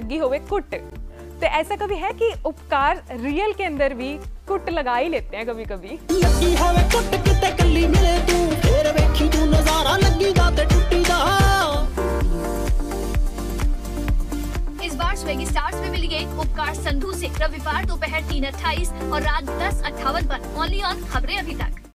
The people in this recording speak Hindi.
लगी होवे कुट। तो ऐसा कभी है कि उपकार रियल के अंदर भी कुट लगा ही लेते हैं कभी कभी ਲੱਗੀ ਹੋਵੇ ਕੁੱਟ इस बार स्वेगी स्टार्स में मिलिए उपकार संधू से रविवार दोपहर तीन अट्ठाईस और रात दस अट्ठावन पर। ओनली ऑन खबरें अभी तक।